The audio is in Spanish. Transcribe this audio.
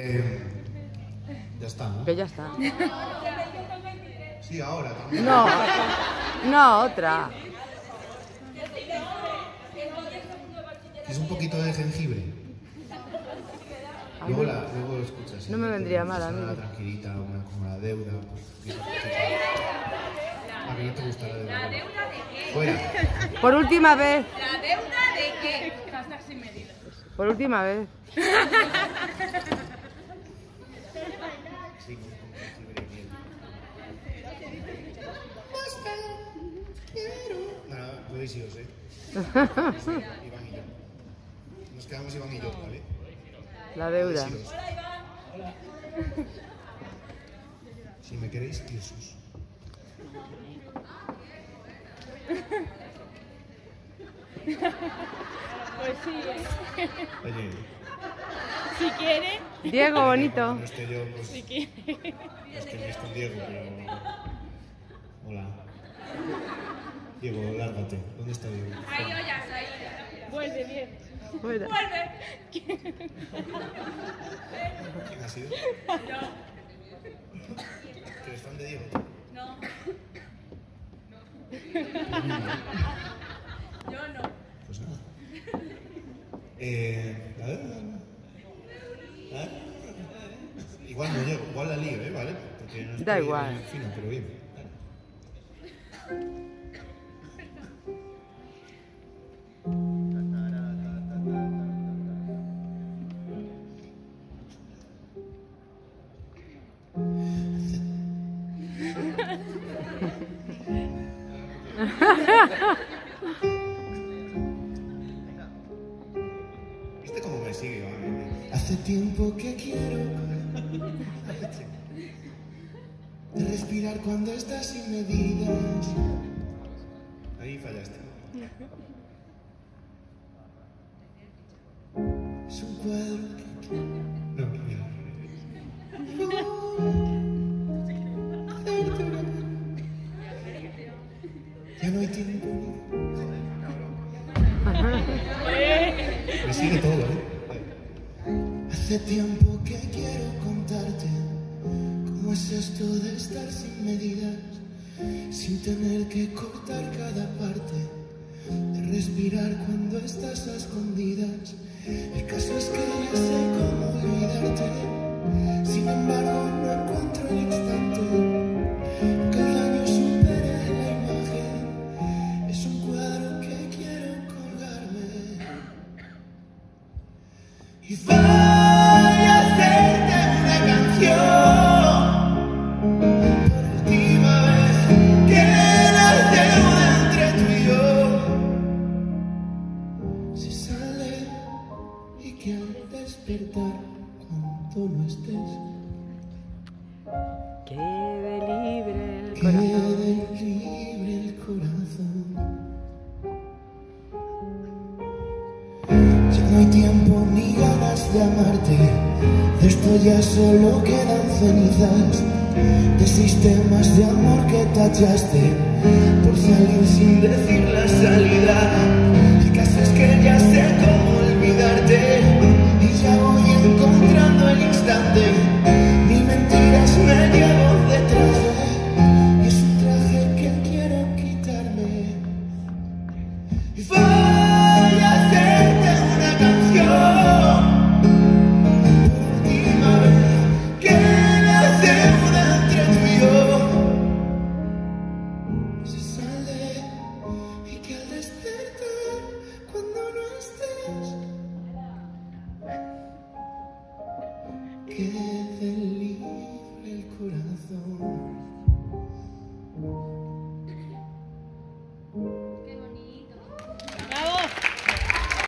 Eh, ya está, ¿no? Que ya está. Sí, ahora también. No, no, otra. Es un poquito de jengibre. Luego, la, luego escuchas. ¿eh? No me vendría mal a mí. Una tranquilita, una como la deuda. Pues. ¿A que no te gusta la deuda? ¿La deuda de qué? Fuera. Por última vez, ¿La deuda de qué? Hashtag sin medida. por última vez. Sí, con jengibre bien. Nada, podéis iros, ¿eh? Iván y yo. Nos quedamos Iván y yo, ¿vale? La deuda. Podéis iros. Si me queréis, iros. Pues sí, ¿eh? Oye, Si quiere. Diego, bonito. no esté yo, pues... Si quiere. Es que no es con Diego, pero... Hola. Diego, lárgate. ¿Dónde está Diego? Ahí ollas, ahí. Vuelve bien. Fuera. Vuelve. ¿Quién ha sido? ¿Que eres fan de Diego? No. Yo no. Pues nada. Eh, a ver, a ver. A ver. Igual no llego, igual la lío, ¿eh? ¿Vale? Porque no Da igual. fino, pero bien. Vale. ¿Viste cómo me sigue? Hace tiempo que quiero respirar cuando estás sin medidas. Ahí fallaste. Es un cuadro que No, mira. Ya no hay tiempo. Me sigue todo, ¿eh? Hace tiempo que quiero contarte cómo es esto de estar sin medidas, sin tener que cortar cada parte, de respirar cuando estás a escondidas. El caso es que ya sé cómo olvidarte, sin embargo no encuentro el instante. El daño supere la imagen, es un cuadro que quiero colgarme. Despertar cuando no estés Quede libre el corazón. Quede libre el corazón Ya no hay tiempo ni ganas de amarte. De esto ya solo quedan cenizas. De sistemas de amor que tachaste. quede libre el corazón.